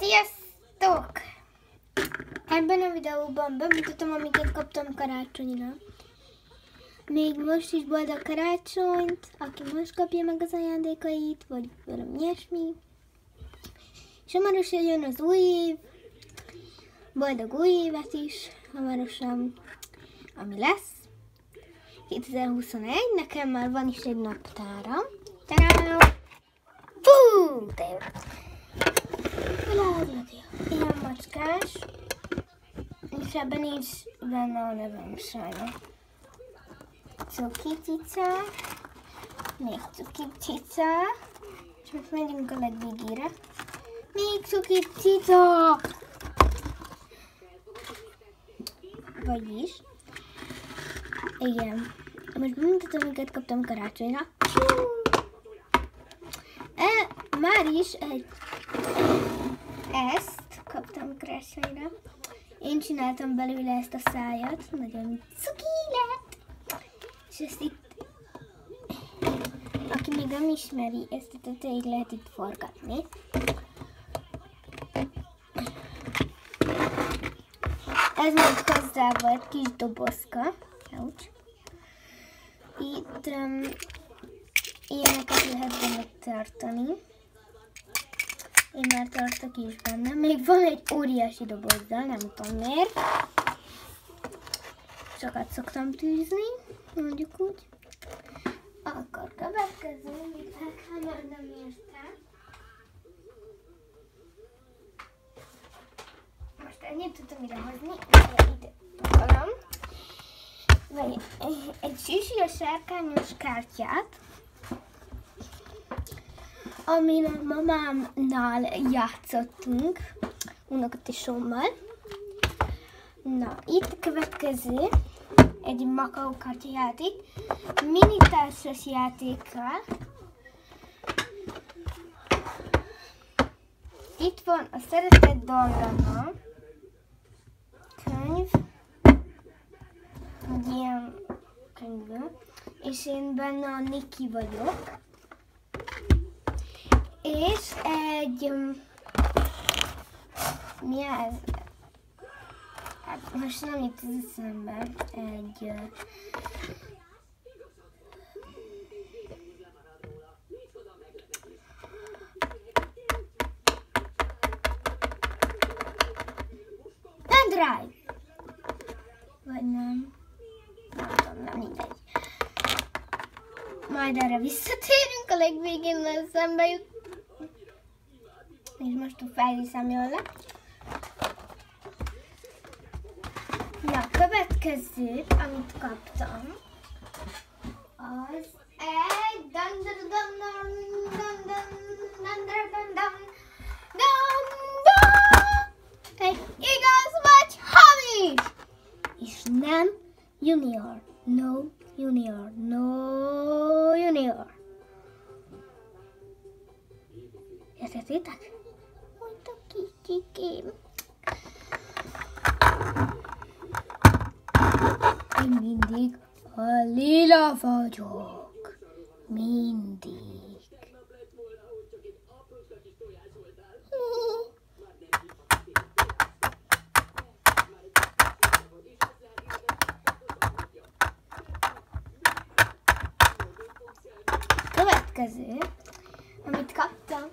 Sziasztok! Ebben a videóban bemutatom, amiket kaptam karácsonyra. Még most is boldog karácsonyt, aki most kapja meg az ajándékait, vagy valami ilyesmi. És hamarosan jön az új év, boldog új évet is, hamarosan, ami lesz. 2021, nekem már van is egy naptáram. Tadám! Fú, de jó! Ilyen macskás, és ebben nincs benne a nevem sajnos. Cuki cica, még cuki cica, és most megyünk a legvégére. Még cuki cica! Vagyis, igen, most bemutatom, amiket kaptam karácsonyra. E, már is egy ezt kaptam karácsonyra. Én csináltam belőle ezt a szájat, nagyon cuki lett. És ezt itt, aki még nem ismeri, ezt a tetejét lehet itt forgatni. Ez még hozzá volt kis dobozka. Ouch. Itt um, ilyeneket lehet benne tartani. Én már tartok is benne. Még van egy óriási dobozzal, nem tudom miért. Sokat szoktam tűzni, mondjuk úgy. Akkor következő, mit el kell, mert nem értem. Most ennyit tudom ide hozni, ide pakolom. Vagy egy sűsű sárkányos kártyát, amin a mamámnál játszottunk, unokatesommal. Na, itt a következő, egy Macau játék, mini társas játékkal. Itt van a Szeretett Dandana könyv, egy ilyen könyv, és én benne a Niki vagyok és egy... Mi ez? Hát most nem jut az eszembe. Egy... Pendrive! Vagy nem? Nem tudom, nem mindegy. Majd erre visszatérünk a legvégén, eszembe jut és most felviszem jól. Na, következő, amit kaptam, az egy dan dan dan dan dan dan dan dan dan dan egy igaz vagy hamis! És nem junior, no junior, no junior. Értetitek? Kicsikém. Én mindig a lila vagyok. Mindig. Következő, amit kaptam,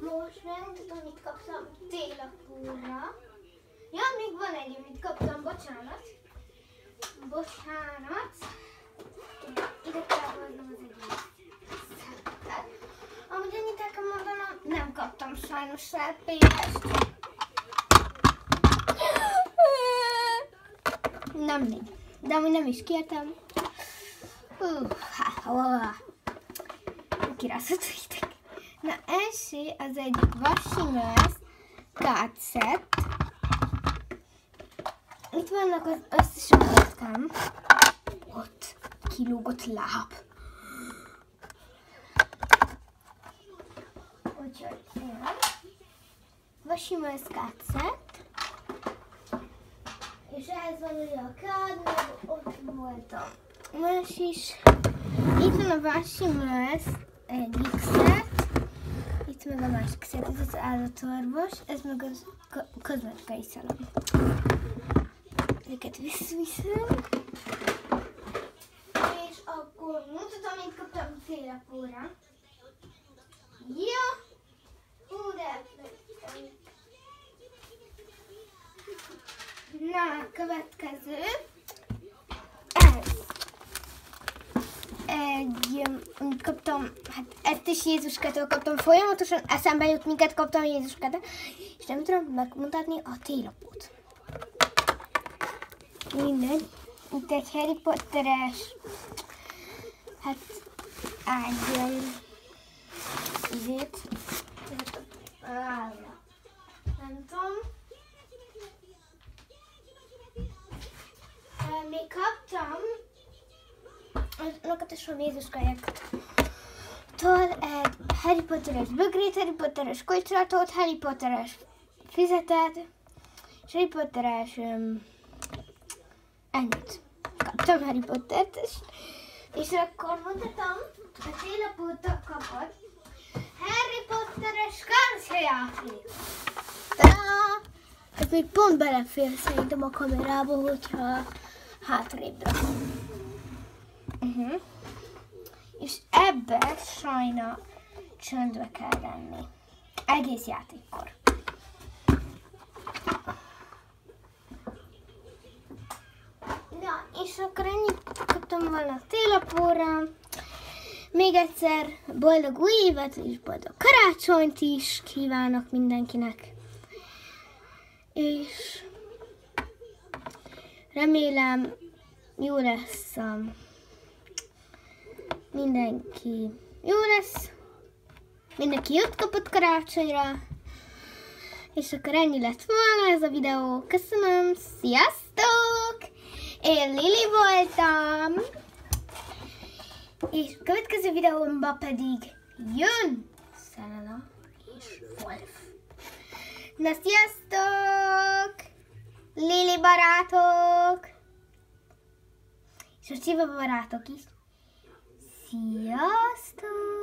most meg, amit kaptam télapúra. Ja, még van egy, amit kaptam, bocsánat. Bocsánat. Ide kell hoznom az egész szettet. Amúgy ennyit el kell mondanom, nem kaptam sajnos szerpélyest. Nem még. De amúgy nem is kértem. Uh, ha, ha, ha. Na első az egy Washingers kácett. Itt vannak az összes adatkám. Ott kilógott láb. Úgyhogy. Washingers kácett. És ehhez van ugye a kád, meg ott volt a más is. Itt van a Washingers egy x itt meg a másik szél, ez az állatorvos, ez meg az ko- kozmetikai szalon. Ezeket visszviszem. És akkor mutatom, mint kaptam télapóra. Ja! Hú, de Na, következő. Ez. Egy, kaptam, hát ezt is Jézuskától kaptam, folyamatosan eszembe jut, minket kaptam Jézuskától, és nem tudom megmutatni a télapot. Mindegy. Itt egy Harry Potteres, hát egy um, izét, nem tudom, kaptam azokat a sok Jézuskajákat. Tól egy Harry Potteres bögrét, Harry Potteres kocsratot, Harry Potteres fizetet, és Harry Potteres um, ennyit. Kaptam Harry Pottert, és, és akkor mutatom, a télapótól kapott Harry Potteres kártyajáték. Ez még pont belefér szerintem a kamerába, hogyha hátrébb rakom. Uh-huh. És ebbe sajna csöndbe kell lenni. Egész játékkor. Na, és akkor ennyit kaptam volna a télapóra. Még egyszer boldog új évet és boldog karácsonyt is kívánok mindenkinek. És remélem jó lesz a mindenki jó lesz. Mindenki jót kapott karácsonyra. És akkor ennyi lett volna ez a videó. Köszönöm, sziasztok! Én Lili voltam. És a következő videómban pedig jön Szelena és Wolf. Na, sziasztok! Lili barátok! És a Csiva barátok is. Sziasztok!